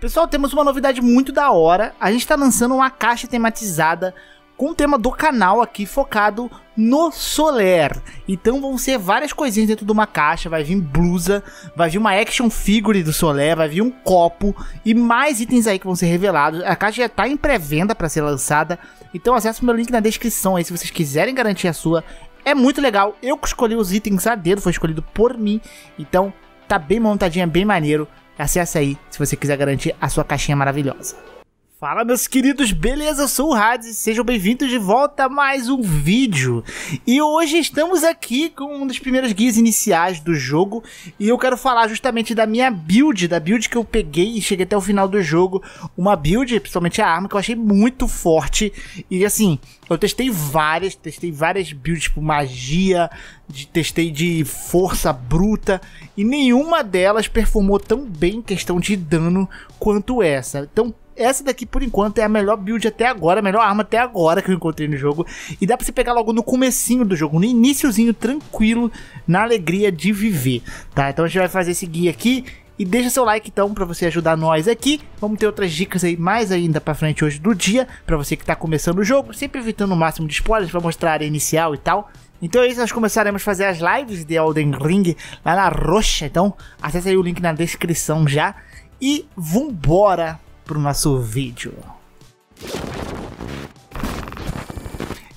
Pessoal, temos uma novidade muito da hora. A gente está lançando uma caixa tematizada com o tema do canal aqui focado no Soler. Então vão ser várias coisinhas dentro de uma caixa, vai vir blusa, vai vir uma action figure do Soler, vai vir um copo e mais itens aí que vão ser revelados. A caixa já está em pré-venda para ser lançada, então acesse o meu link na descrição aí se vocês quiserem garantir a sua. É muito legal, eu que escolhi os itens a dedo, foi escolhido por mim, então tá bem montadinha, bem maneiro. Acesse aí se você quiser garantir a sua caixinha maravilhosa. Fala meus queridos, beleza? Eu sou o Hades, sejam bem-vindos de volta a mais um vídeo. E hoje estamos aqui com um dos primeiros guias iniciais do jogo e eu quero falar justamente da minha build, da build que eu peguei e cheguei até o final do jogo. Uma build, principalmente a arma, que eu achei muito forte e assim, eu testei várias, testei várias builds tipo magia, de, testei de força bruta e nenhuma delas performou tão bem em questão de dano quanto essa. Então essa daqui, por enquanto, é a melhor build até agora, a melhor arma até agora que eu encontrei no jogo. E dá pra você pegar logo no comecinho do jogo, no iníciozinho, tranquilo, na alegria de viver, tá? Então a gente vai fazer esse guia aqui e deixa seu like então para você ajudar nós aqui. Vamos ter outras dicas aí mais ainda para frente hoje do dia, para você que tá começando o jogo, sempre evitando o máximo de spoilers para mostrar a área inicial e tal. Então é isso, nós começaremos a fazer as lives de Elden Ring lá na Roxa. Então acesse aí o link na descrição já e vambora pro nosso vídeo.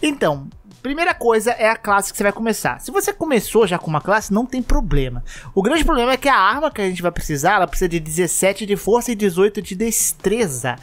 Então, primeira coisa é a classe que você vai começar. Se você começou já com uma classe, não tem problema. O grande problema é que a arma que a gente vai precisar, ela precisa de 17 de força e 18 de destreza.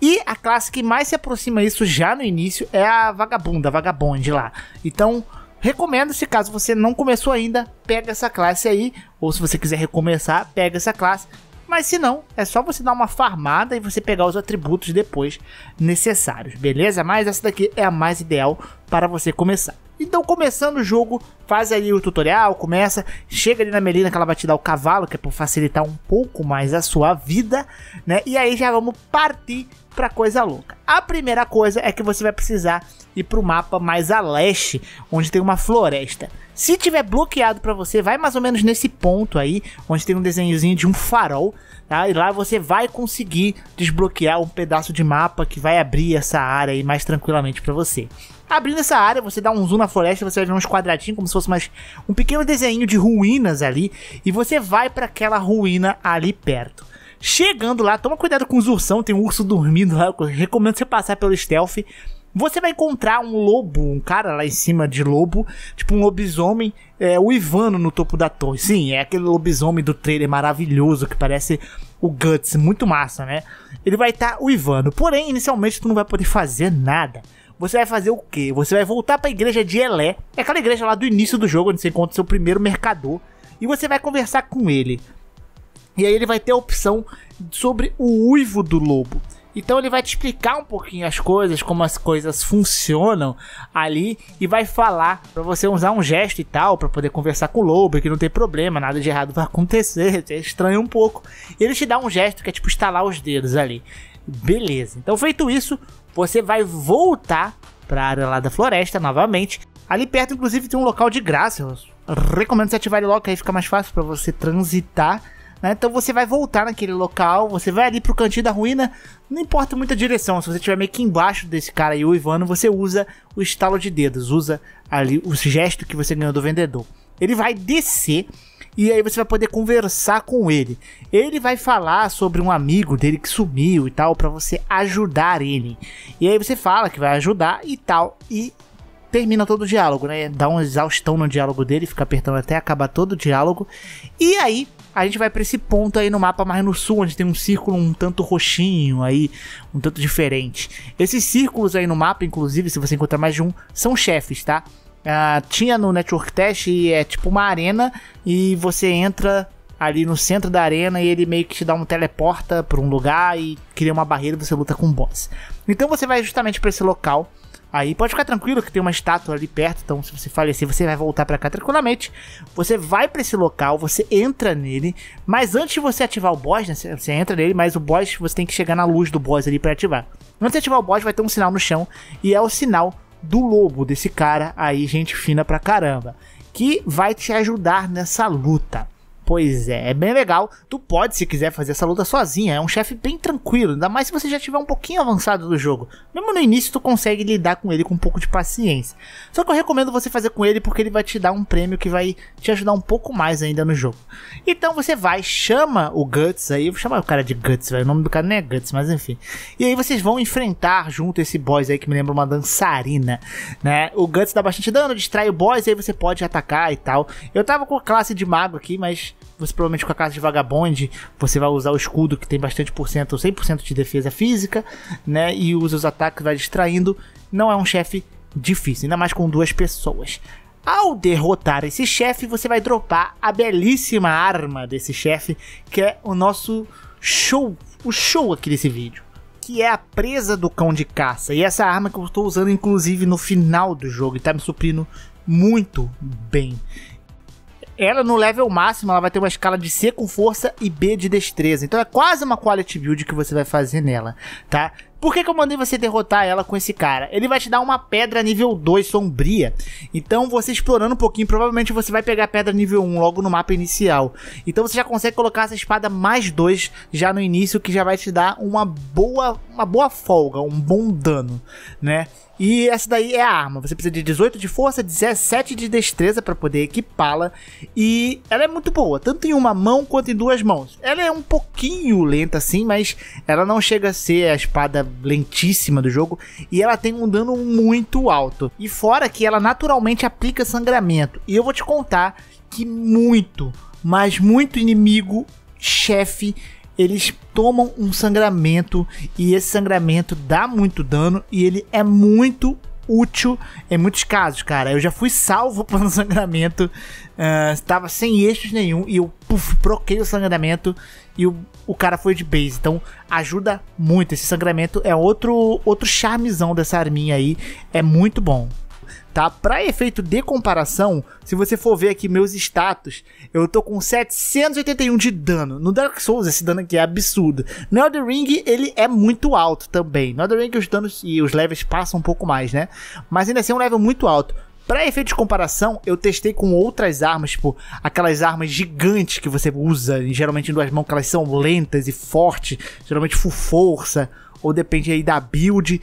E a classe que mais se aproxima isso já no início é a vagabunda, vagabonde lá. Então, recomendo se caso você não começou ainda, pega essa classe aí, ou se você quiser recomeçar, pega essa classe, mas se não, é só você dar uma farmada e você pegar os atributos depois necessários, beleza? Mas essa daqui é a mais ideal para você começar. Então, começando o jogo, faz ali o tutorial, começa, chega ali na Melina que ela vai te dar o cavalo, que é para facilitar um pouco mais a sua vida, né? E aí já vamos partir para coisa louca. A primeira coisa é que você vai precisar ir para o mapa mais a leste, onde tem uma floresta. Se tiver bloqueado para você, vai mais ou menos nesse ponto aí, onde tem um desenhozinho de um farol, tá? E lá você vai conseguir desbloquear um pedaço de mapa que vai abrir essa área aí mais tranquilamente para você. Abrindo essa área, você dá um zoom na floresta, você vai ver uns quadradinhos, como se fosse mais um pequeno desenho de ruínas ali, e você vai para aquela ruína ali perto. Chegando lá, toma cuidado com os ursão, tem um urso dormindo lá, eu recomendo você passar pelo stealth. Você vai encontrar um lobo, um cara lá em cima de lobo, tipo um lobisomem, é, o Ivano no topo da torre. Sim, é aquele lobisomem do trailer maravilhoso que parece o Guts, muito massa, né? Ele vai estar tá, o Ivano, porém, inicialmente tu não vai poder fazer nada você vai fazer o quê? Você vai voltar para a igreja de Elé, é aquela igreja lá do início do jogo, onde você encontra seu primeiro mercador, e você vai conversar com ele. E aí ele vai ter a opção sobre o uivo do lobo. Então ele vai te explicar um pouquinho as coisas, como as coisas funcionam ali e vai falar para você usar um gesto e tal para poder conversar com o lobo, que não tem problema, nada de errado vai acontecer, é estranho um pouco. Ele te dá um gesto que é tipo estalar os dedos ali. Beleza. Então feito isso, você vai voltar para a área lá da floresta novamente. Ali perto inclusive tem um local de graça. Eu recomendo você ativar ele logo, que aí fica mais fácil para você transitar né? Então você vai voltar naquele local, você vai ali pro cantinho da ruína, não importa muita direção, se você estiver meio que embaixo desse cara aí, o Ivano, você usa o estalo de dedos, usa ali o gesto que você ganhou do vendedor. Ele vai descer e aí você vai poder conversar com ele. Ele vai falar sobre um amigo dele que sumiu e tal para você ajudar ele. E aí você fala que vai ajudar e tal e termina todo o diálogo, né? Dá uma exaustão no diálogo dele, fica apertando até acabar todo o diálogo. E aí a gente vai para esse ponto aí no mapa mais no sul, onde tem um círculo um tanto roxinho aí, um tanto diferente. Esses círculos aí no mapa, inclusive, se você encontrar mais de um, são chefes, tá? Uh, tinha no Network Test e é tipo uma arena e você entra ali no centro da arena e ele meio que te dá um teleporta para um lugar e cria uma barreira e você luta com um boss. Então você vai justamente para esse local Aí pode ficar tranquilo que tem uma estátua ali perto, então se você falecer, você vai voltar para cá tranquilamente. Você vai para esse local, você entra nele, mas antes de você ativar o boss, né, você entra nele, mas o boss você tem que chegar na luz do boss ali para ativar. Antes de ativar o boss, vai ter um sinal no chão e é o sinal do lobo desse cara aí, gente fina pra caramba, que vai te ajudar nessa luta. Pois é, é bem legal. Tu pode, se quiser, fazer essa luta sozinha. É um chefe bem tranquilo, ainda mais se você já tiver um pouquinho avançado do jogo. Mesmo no início, tu consegue lidar com ele com um pouco de paciência. Só que eu recomendo você fazer com ele porque ele vai te dar um prêmio que vai te ajudar um pouco mais ainda no jogo. Então você vai, chama o Guts aí, vou chamar o cara de Guts, velho. O nome do cara não é Guts, mas enfim. E aí vocês vão enfrentar junto esse boss aí que me lembra uma dançarina, né? O Guts dá bastante dano, distrai o boss, aí você pode atacar e tal. Eu tava com a classe de mago aqui, mas você provavelmente com a classe de vagabonde, você vai usar o escudo que tem bastante por cento, 100% de defesa física, né? E usa os ataques, vai distraindo. Não é um chefe difícil, ainda mais com duas pessoas. Ao derrotar esse chefe, você vai dropar a belíssima arma desse chefe, que é o nosso show, o show aqui desse vídeo, que é a presa do cão de caça. E essa arma que eu estou usando inclusive no final do jogo e está me suprindo muito bem. Ela no level máximo, ela vai ter uma escala de C com força e B de destreza. Então é quase uma quality build que você vai fazer nela, tá? Por que, que eu mandei você derrotar ela com esse cara? Ele vai te dar uma pedra nível 2 sombria. Então, você explorando um pouquinho, provavelmente você vai pegar a pedra nível 1 logo no mapa inicial. Então, você já consegue colocar essa espada mais 2 já no início, que já vai te dar uma boa, uma boa folga, um bom dano, né? E essa daí é a arma. Você precisa de 18 de força, 17 de destreza para poder equipá-la. E ela é muito boa, tanto em uma mão quanto em duas mãos. Ela é um pouquinho lenta assim, mas ela não chega a ser a espada lentíssima do jogo. E ela tem um dano muito alto. E fora que ela naturalmente aplica sangramento. E eu vou te contar que muito, mas muito inimigo, chefe eles tomam um sangramento e esse sangramento dá muito dano e ele é muito útil em muitos casos, cara. Eu já fui salvo por um sangramento, estava uh, sem eixos nenhum e eu puff, troquei o sangramento e o, o cara foi de base. Então ajuda muito. Esse sangramento é outro outro charmezão dessa arminha aí, é muito bom tá? Para efeito de comparação, se você for ver aqui meus status, eu tô com 781 de dano. No Dark Souls esse dano aqui é absurdo. No Elden Ring ele é muito alto também. No Elden Ring os danos e os levels passam um pouco mais, né? Mas ainda assim é um level muito alto. Para efeito de comparação, eu testei com outras armas, tipo aquelas armas gigantes que você usa, geralmente em duas mãos, que elas são lentas e fortes, geralmente full força, ou depende aí da build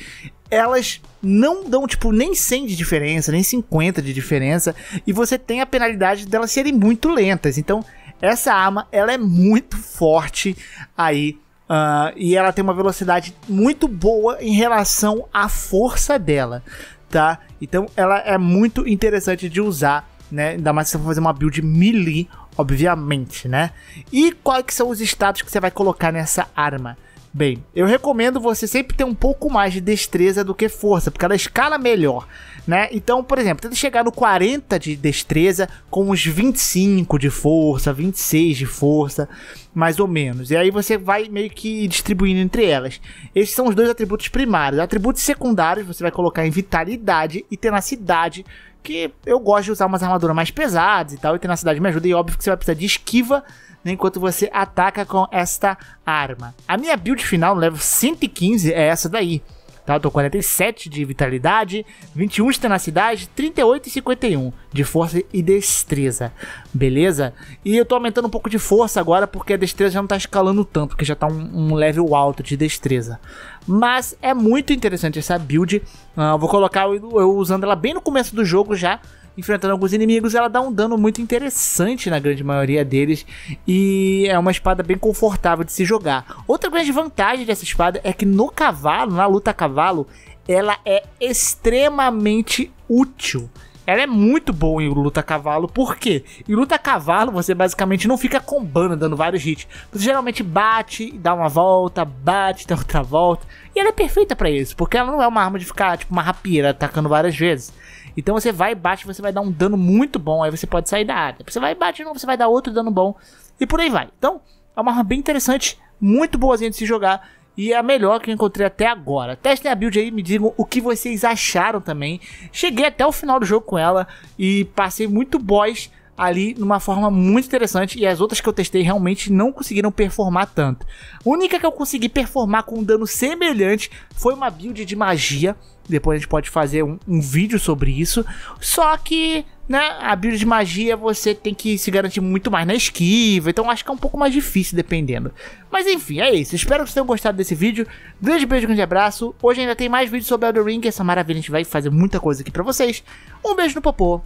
elas não dão, tipo, nem 100 de diferença, nem 50 de diferença, e você tem a penalidade delas serem muito lentas. Então, essa arma, ela é muito forte aí, uh, e ela tem uma velocidade muito boa em relação à força dela, tá? Então, ela é muito interessante de usar, né? Ainda mais se você for fazer uma build melee, obviamente, né? E quais são os status que você vai colocar nessa arma? Bem, eu recomendo você sempre ter um pouco mais de destreza do que força, porque ela escala melhor, né? Então, por exemplo, tenta chegar no 40 de destreza com uns 25 de força, 26 de força, mais ou menos. E aí você vai meio que distribuindo entre elas. Esses são os dois atributos primários. Atributos secundários você vai colocar em vitalidade e tenacidade, que eu gosto de usar umas armaduras mais pesadas e tal, e tenacidade me ajuda, e óbvio que você vai precisar de esquiva enquanto você ataca com esta arma. A minha build final, level 115, é essa daí. Tá, eu tô 47 de vitalidade, 21 de tenacidade, 38 e 51 de força e destreza, beleza? E eu tô aumentando um pouco de força agora porque a destreza já não tá escalando tanto, porque já tá um, um level alto de destreza. Mas é muito interessante essa build, uh, vou colocar eu, eu usando ela bem no começo do jogo já, enfrentando alguns inimigos, ela dá um dano muito interessante na grande maioria deles e é uma espada bem confortável de se jogar. Outra grande vantagem dessa espada é que no cavalo, na luta a cavalo, ela é extremamente útil. Ela é muito boa em luta a cavalo, por quê? Em luta a cavalo, você basicamente não fica combando, dando vários hits. Você geralmente bate, dá uma volta, bate, dá outra volta. E ela é perfeita para isso, porque ela não é uma arma de ficar tipo uma rapira atacando várias vezes. Então você vai e bate, você vai dar um dano muito bom, aí você pode sair da área. Você vai e bate novo, você vai dar outro dano bom, e por aí vai. Então, é uma arma bem interessante, muito boazinha de se jogar, e é a melhor que eu encontrei até agora. Testem a build aí, me digam o que vocês acharam também. Cheguei até o final do jogo com ela, e passei muito boss ali numa forma muito interessante e as outras que eu testei realmente não conseguiram performar tanto. A única que eu consegui performar com um dano semelhante foi uma build de magia. Depois a gente pode fazer um, um vídeo sobre isso. Só que, né, a build de magia você tem que se garantir muito mais na esquiva. Então acho que é um pouco mais difícil dependendo. Mas enfim, é isso. Espero que vocês tenham gostado desse vídeo. Grande beijo, grande abraço. Hoje ainda tem mais vídeos sobre Elden Ring. Essa maravilha a gente vai fazer muita coisa aqui pra vocês. Um beijo no popô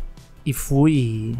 e fui.